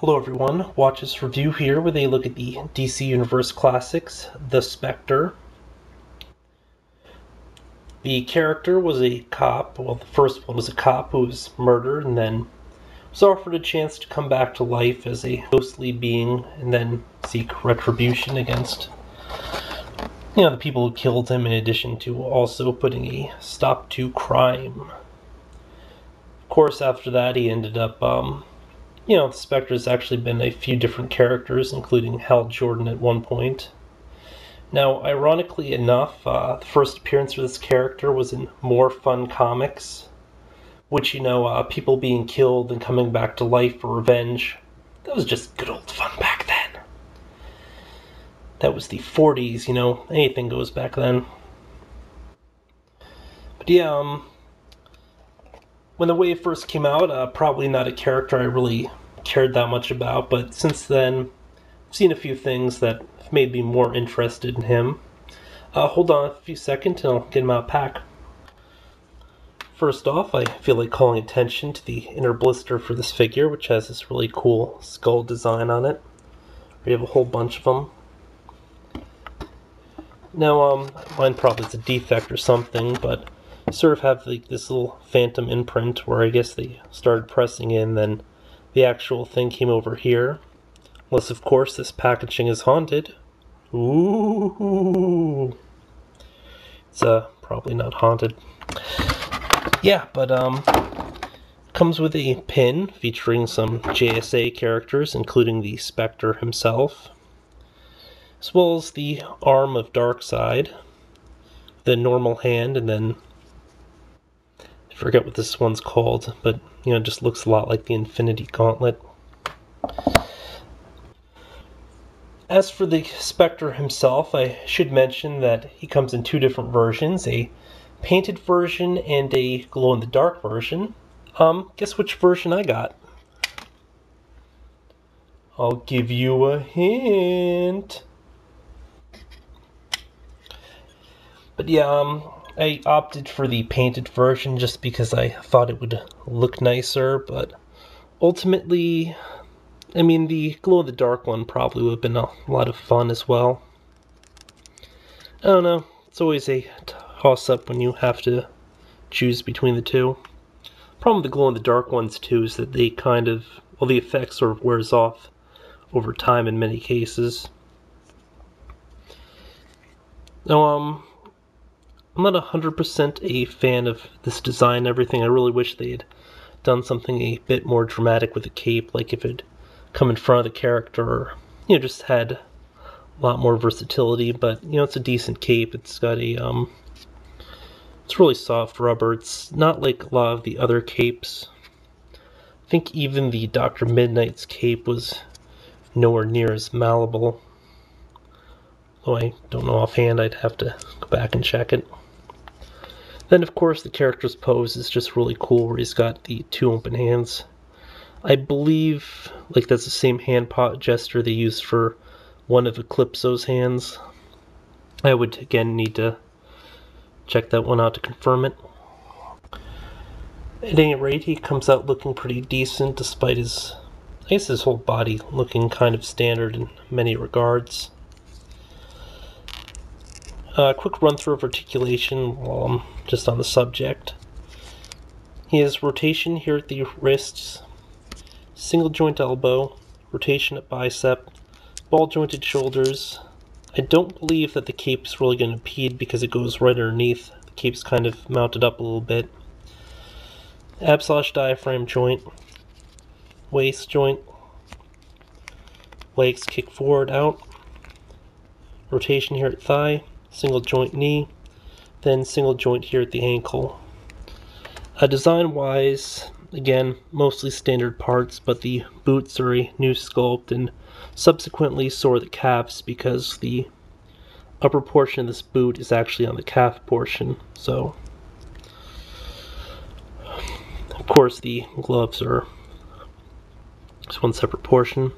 Hello everyone, WatchThisReview here with a look at the DC Universe Classics, The Spectre. The character was a cop, well the first one was a cop who was murdered and then was offered a chance to come back to life as a ghostly being and then seek retribution against you know the people who killed him in addition to also putting a stop to crime. Of course after that he ended up um, you know, Spectre's actually been a few different characters, including Hal Jordan at one point. Now, ironically enough, uh, the first appearance for this character was in More Fun Comics, which, you know, uh, people being killed and coming back to life for revenge. That was just good old fun back then. That was the 40s, you know, anything goes back then. But yeah, um, when the wave first came out, uh, probably not a character I really cared that much about, but since then, I've seen a few things that have made me more interested in him. Uh, hold on a few seconds and I'll get him out pack. First off, I feel like calling attention to the inner blister for this figure, which has this really cool skull design on it. We have a whole bunch of them. Now, um, mine probably is a defect or something, but sort of have like this little phantom imprint where I guess they started pressing in, then the actual thing came over here. Unless, of course, this packaging is haunted. Ooh. It's uh, probably not haunted. Yeah, but um, comes with a pin featuring some JSA characters, including the Spectre himself, as well as the arm of Darkseid, the normal hand, and then forget what this one's called, but you know, just looks a lot like the Infinity Gauntlet. As for the Spectre himself, I should mention that he comes in two different versions, a painted version and a glow-in-the-dark version. Um, guess which version I got? I'll give you a hint. But yeah, um, I opted for the painted version just because I thought it would look nicer, but ultimately, I mean, the glow in the dark one probably would have been a lot of fun as well. I don't know, it's always a toss up when you have to choose between the two. Problem with the glow in the dark ones too is that they kind of, well, the effect sort of wears off over time in many cases. Now, um, I'm not 100% a fan of this design and everything. I really wish they had done something a bit more dramatic with the cape, like if it come in front of the character or, you know, just had a lot more versatility. But, you know, it's a decent cape. It's got a, um, it's really soft rubber. It's not like a lot of the other capes. I think even the Dr. Mid-Nite's cape was nowhere near as malleable. Though I don't know offhand, I'd have to go back and check it. Then, of course, the character's pose is just really cool where he's got the two open hands. I believe, like, that's the same hand pot gesture they used for one of Eclipso's hands. I would, again, need to check that one out to confirm it. At any rate, he comes out looking pretty decent despite his, I guess, his whole body looking kind of standard in many regards. A uh, quick run through of articulation while I'm just on the subject. He has rotation here at the wrists, single joint elbow, rotation at bicep, ball jointed shoulders. I don't believe that the cape's really going to impede because it goes right underneath. The cape's kind of mounted up a little bit. Ab slash diaphragm joint, waist joint, legs kick forward out, rotation here at thigh, single joint knee, then single joint here at the ankle. Uh, design wise, again, mostly standard parts, but the boots are a new sculpt and subsequently so are the calves because the upper portion of this boot is actually on the calf portion. So, of course, the gloves are just one separate portion.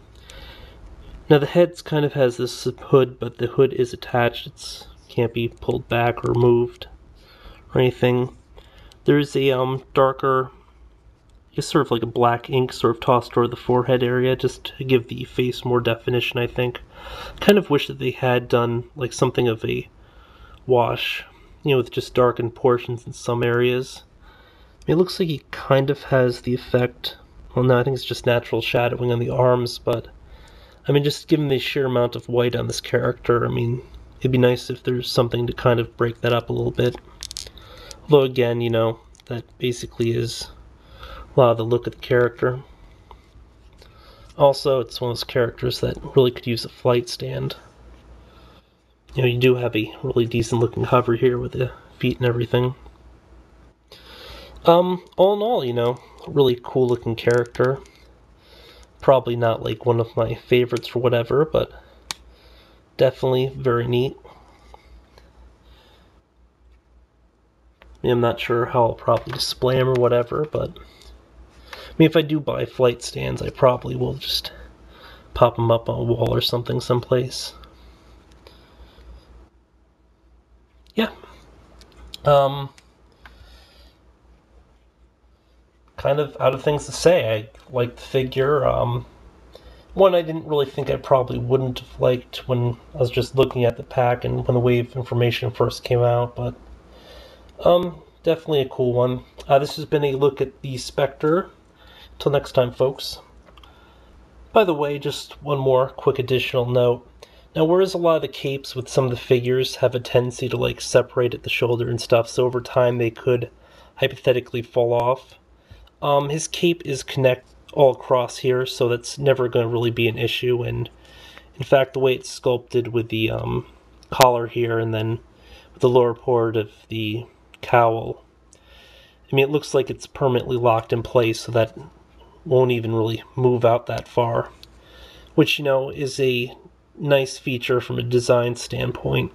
Now the head kind of has this hood, but the hood is attached. It's can't be pulled back or moved or anything. There's a um, darker, it's sort of like a black ink sort of tossed over the forehead area just to give the face more definition, I think. Kind of wish that they had done like something of a wash, you know, with just darkened portions in some areas. I mean, it looks like he kind of has the effect. Well, no, I think it's just natural shadowing on the arms, but I mean, just given the sheer amount of white on this character, I mean, it'd be nice if there's something to kind of break that up a little bit. Although, again, you know, that basically is a lot of the look of the character. Also, it's one of those characters that really could use a flight stand. You know, you do have a really decent looking hover here with the feet and everything. Um, all in all, you know, really cool looking character. Probably not like one of my favorites or whatever, but definitely very neat. I'm not sure how I'll probably display them or whatever, but I mean, if I do buy flight stands, I probably will just pop them up on a wall or something someplace. Yeah. Um, kind of out of things to say. I like the figure. Um, one I didn't really think I probably wouldn't have liked when I was just looking at the pack and when the wave information first came out, but um, definitely a cool one. Uh, this has been a look at the Spectre. Till next time, folks. By the way, just one more quick additional note. Now, whereas a lot of the capes with some of the figures have a tendency to like separate at the shoulder and stuff, so over time they could hypothetically fall off. Um, his cape is connect all across here, so that's never going to really be an issue. And in fact, the way it's sculpted with the um, collar here and then the lower part of the cowl. I mean, it looks like it's permanently locked in place, so that won't even really move out that far, which, you know, is a nice feature from a design standpoint.